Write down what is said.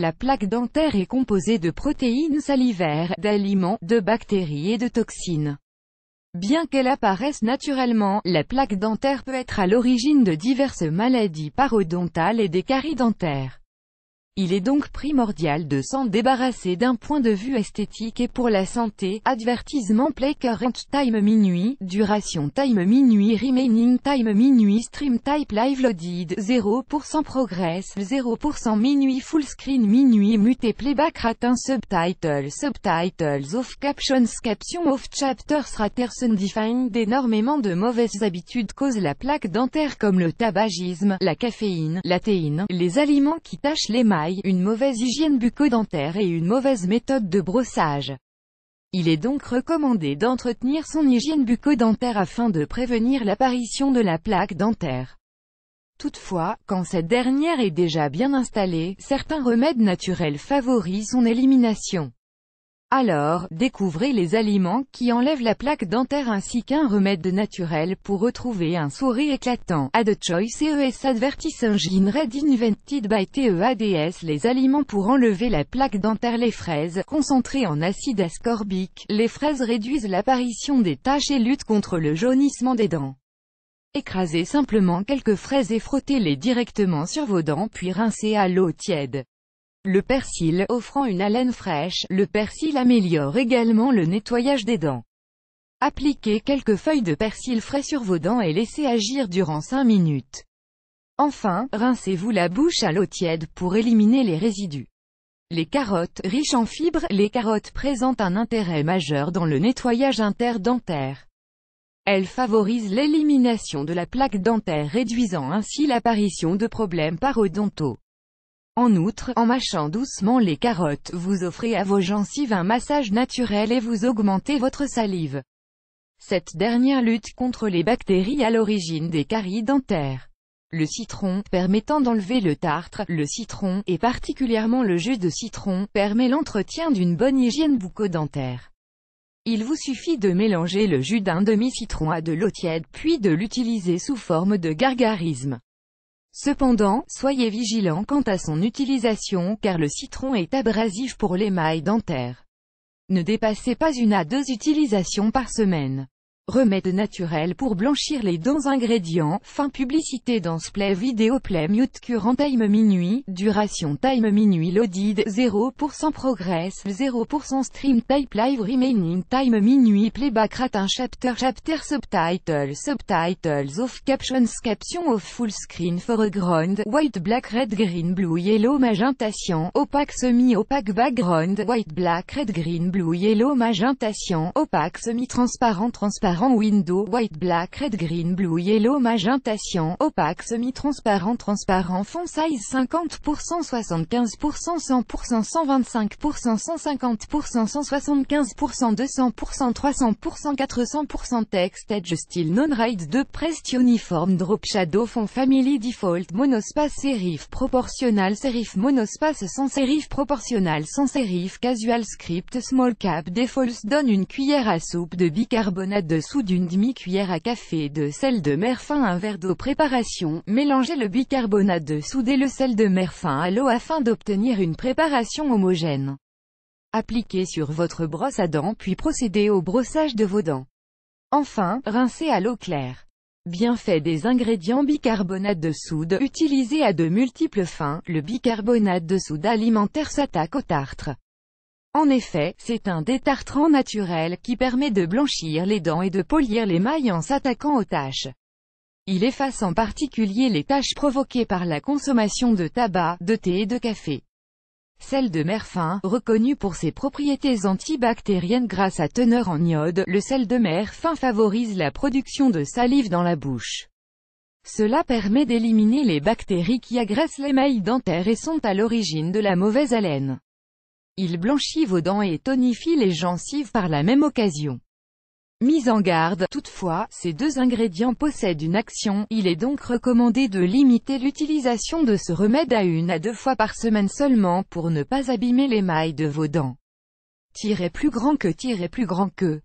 La plaque dentaire est composée de protéines salivaires, d'aliments, de bactéries et de toxines. Bien qu'elle apparaisse naturellement, la plaque dentaire peut être à l'origine de diverses maladies parodontales et des caries dentaires. Il est donc primordial de s'en débarrasser d'un point de vue esthétique et pour la santé. Advertisement Play Current Time Minuit, Duration Time Minuit. Remaining Time Minuit. Stream Type Live Loaded. 0% Progress. 0% Minuit. Full Screen Minuit. Muté Playback Ratin Subtitles Subtitles Off Captions. Caption Off Chapters Raterson Defined Énormément de mauvaises habitudes causent la plaque dentaire comme le tabagisme, la caféine, la théine, les aliments qui tachent les mailles, une mauvaise hygiène bucco-dentaire et une mauvaise méthode de brossage. Il est donc recommandé d'entretenir son hygiène bucco-dentaire afin de prévenir l'apparition de la plaque dentaire. Toutefois, quand cette dernière est déjà bien installée, certains remèdes naturels favorisent son élimination. Alors, découvrez les aliments qui enlèvent la plaque dentaire ainsi qu'un remède naturel pour retrouver un sourire éclatant. Add choice ES Advertis Engine Red Invented by TEADS Les aliments pour enlever la plaque dentaire Les fraises, concentrées en acide ascorbique, les fraises réduisent l'apparition des taches et luttent contre le jaunissement des dents. Écrasez simplement quelques fraises et frottez-les directement sur vos dents puis rincez à l'eau tiède. Le persil, offrant une haleine fraîche, le persil améliore également le nettoyage des dents. Appliquez quelques feuilles de persil frais sur vos dents et laissez agir durant 5 minutes. Enfin, rincez-vous la bouche à l'eau tiède pour éliminer les résidus. Les carottes, riches en fibres, les carottes présentent un intérêt majeur dans le nettoyage interdentaire. Elles favorisent l'élimination de la plaque dentaire réduisant ainsi l'apparition de problèmes parodontaux. En outre, en mâchant doucement les carottes, vous offrez à vos gencives un massage naturel et vous augmentez votre salive. Cette dernière lutte contre les bactéries à l'origine des caries dentaires. Le citron, permettant d'enlever le tartre, le citron, et particulièrement le jus de citron, permet l'entretien d'une bonne hygiène bucco-dentaire. Il vous suffit de mélanger le jus d'un demi-citron à de l'eau tiède puis de l'utiliser sous forme de gargarisme. Cependant, soyez vigilant quant à son utilisation car le citron est abrasif pour l'émail dentaire. Ne dépassez pas une à deux utilisations par semaine. Remède naturel pour blanchir les dents ingrédients, fin publicité dans ce play vidéo play mute current time minuit, duration time minuit loaded, 0% progress, 0% stream type live remaining time minuit. Playback ratin chapter. Chapter subtitle subtitles of captions. Caption of full screen foreground, white black red green blue yellow. Magenta cyan, opaque semi-opaque. Background, white black red green blue yellow. Magenta cyan, opaque semi-transparent. Transparent window, white, black, red, green, blue, yellow, magenta cyan, opaque, semi-transparent, transparent, font size 50%, 75%, 100%, 125%, 150%, 175%, 200%, 300%, 400%, text, edge, style, non-ride, de uniform, drop shadow, font family, default, monospace, serif, proportional, serif, monospace, sans serif, proportional, sans serif, casual script, small cap, default, donne une cuillère à soupe de bicarbonate de dessous d'une demi-cuillère à café de sel de mer fin un verre d'eau préparation, mélangez le bicarbonate de soude et le sel de mer fin à l'eau afin d'obtenir une préparation homogène. Appliquez sur votre brosse à dents puis procédez au brossage de vos dents. Enfin, rincez à l'eau claire. Bienfait des ingrédients bicarbonate de soude, utilisé à de multiples fins, le bicarbonate de soude alimentaire s'attaque au tartre. En effet, c'est un détartrant naturel qui permet de blanchir les dents et de polir les mailles en s'attaquant aux taches. Il efface en particulier les taches provoquées par la consommation de tabac, de thé et de café. Sel de mer fin, reconnu pour ses propriétés antibactériennes grâce à teneur en iode, le sel de mer fin favorise la production de salive dans la bouche. Cela permet d'éliminer les bactéries qui agressent l'émail dentaire et sont à l'origine de la mauvaise haleine. Il blanchit vos dents et tonifie les gencives par la même occasion. Mise en garde, toutefois, ces deux ingrédients possèdent une action, il est donc recommandé de limiter l'utilisation de ce remède à une à deux fois par semaine seulement pour ne pas abîmer l'émail de vos dents. Tirez plus grand que tirez plus grand que.